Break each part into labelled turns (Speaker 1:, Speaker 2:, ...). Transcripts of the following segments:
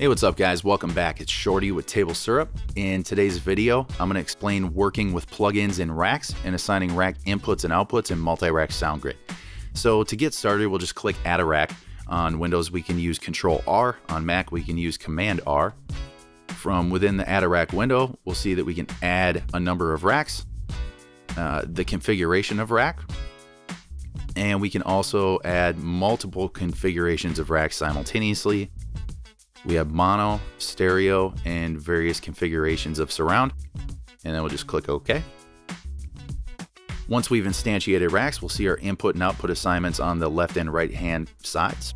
Speaker 1: Hey, what's up guys? Welcome back. It's Shorty with Table Syrup. In today's video, I'm going to explain working with plugins in racks and assigning rack inputs and outputs in MultiRack SoundGrid. So to get started, we'll just click Add a Rack. On Windows, we can use Control R. On Mac, we can use Command R. From within the Add a Rack window, we'll see that we can add a number of racks, uh, the configuration of rack, and we can also add multiple configurations of racks simultaneously we have mono, stereo, and various configurations of surround. And then we'll just click OK. Once we've instantiated racks, we'll see our input and output assignments on the left and right hand sides.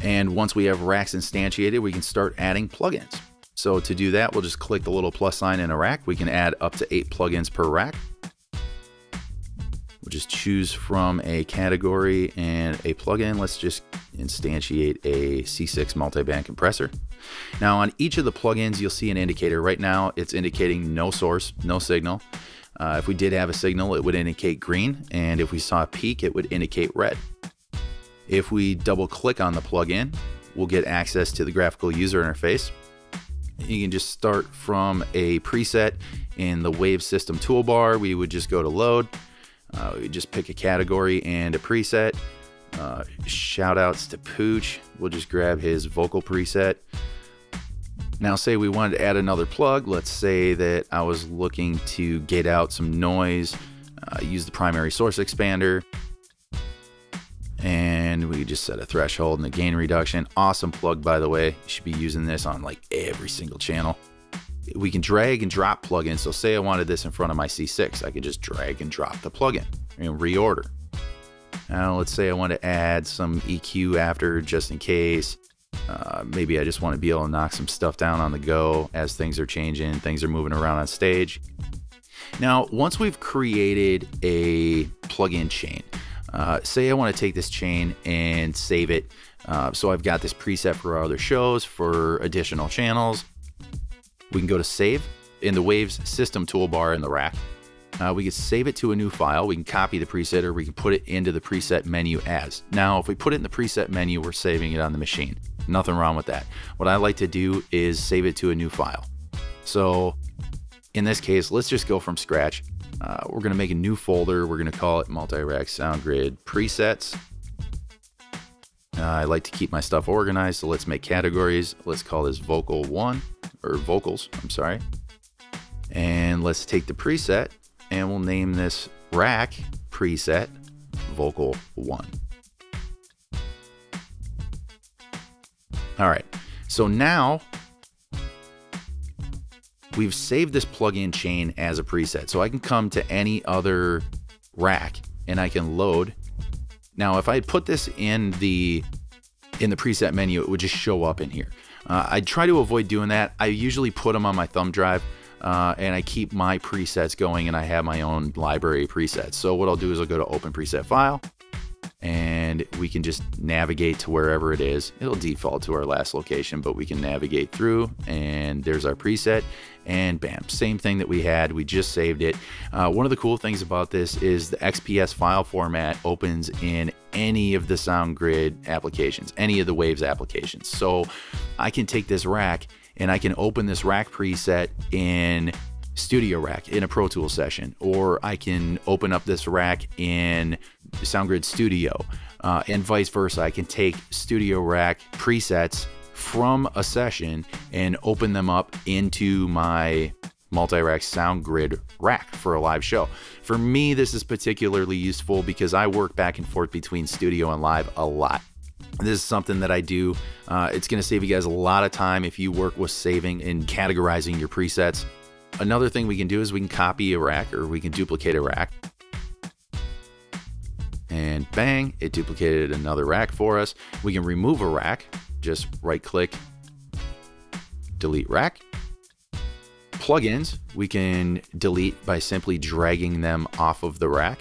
Speaker 1: And once we have racks instantiated, we can start adding plugins. So to do that, we'll just click the little plus sign in a rack. We can add up to eight plugins per rack just choose from a category and a plugin. Let's just instantiate a C6 multiband compressor. Now on each of the plugins, you'll see an indicator. Right now, it's indicating no source, no signal. Uh, if we did have a signal, it would indicate green. And if we saw a peak, it would indicate red. If we double click on the plugin, we'll get access to the graphical user interface. You can just start from a preset in the Wave System toolbar. We would just go to load uh, we just pick a category and a preset. Uh, shout outs to Pooch. We'll just grab his vocal preset. Now, say we wanted to add another plug. Let's say that I was looking to get out some noise, uh, use the primary source expander, and we just set a threshold and a gain reduction. Awesome plug, by the way. You should be using this on like every single channel we can drag and drop plugins. So say I wanted this in front of my C6, I could just drag and drop the plugin and reorder. Now let's say I want to add some EQ after just in case. Uh, maybe I just want to be able to knock some stuff down on the go as things are changing, things are moving around on stage. Now, once we've created a plugin chain, uh, say I want to take this chain and save it. Uh, so I've got this preset for our other shows, for additional channels. We can go to Save in the Waves System toolbar in the rack. Uh, we can save it to a new file. We can copy the preset or we can put it into the preset menu as. Now, if we put it in the preset menu, we're saving it on the machine. Nothing wrong with that. What I like to do is save it to a new file. So in this case, let's just go from scratch. Uh, we're going to make a new folder. We're going to call it MultiRack SoundGrid Presets. Uh, I like to keep my stuff organized, so let's make categories. Let's call this Vocal 1 or vocals, I'm sorry. And let's take the preset and we'll name this rack preset vocal 1. All right, so now we've saved this plugin chain as a preset. So I can come to any other rack and I can load. Now, if I put this in the in the preset menu, it would just show up in here. Uh, I try to avoid doing that. I usually put them on my thumb drive uh, and I keep my presets going and I have my own library presets. So what I'll do is I'll go to open preset file and we can just navigate to wherever it is. It'll default to our last location, but we can navigate through and there's our preset and bam, same thing that we had. We just saved it. Uh, one of the cool things about this is the XPS file format opens in any of the SoundGrid applications, any of the Waves applications. So I can take this rack and I can open this rack preset in Studio Rack in a Pro Tool session, or I can open up this rack in SoundGrid Studio, uh, and vice versa. I can take Studio Rack presets from a session and open them up into my MultiRack SoundGrid rack for a live show. For me, this is particularly useful because I work back and forth between studio and live a lot. This is something that I do. Uh, it's going to save you guys a lot of time if you work with saving and categorizing your presets. Another thing we can do is we can copy a rack or we can duplicate a rack. And bang, it duplicated another rack for us. We can remove a rack, just right click, delete rack. Plugins, we can delete by simply dragging them off of the rack.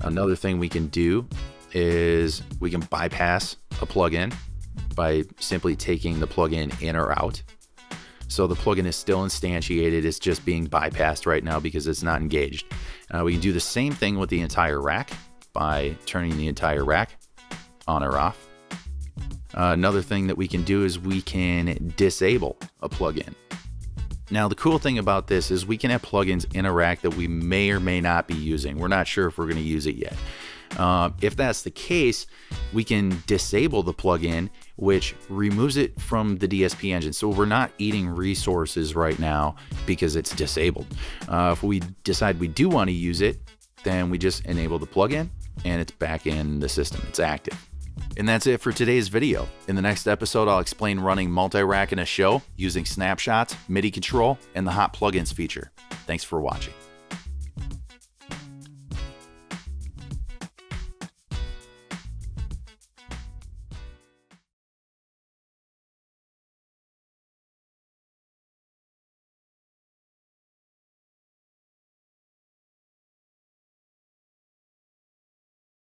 Speaker 1: Another thing we can do is we can bypass a plugin by simply taking the plugin in or out. So the plugin is still instantiated, it's just being bypassed right now because it's not engaged. Uh, we can do the same thing with the entire rack. by turning the entire rack on or off. Uh, another thing that we can do is we can disable a plugin. Now, the cool thing about this is we can have plugins in a rack that we may or may not be using. We're not sure if we're going to use it yet. Uh, if that's the case, we can disable the plugin, which removes it from the DSP engine. So we're not eating resources right now because it's disabled. Uh, if we decide we do want to use it, then we just enable the plugin and it's back in the system. It's active. And that's it for today's video. In the next episode, I'll explain running MultiRack in a show using snapshots, MIDI control, and the hot plugins feature. Thanks for watching.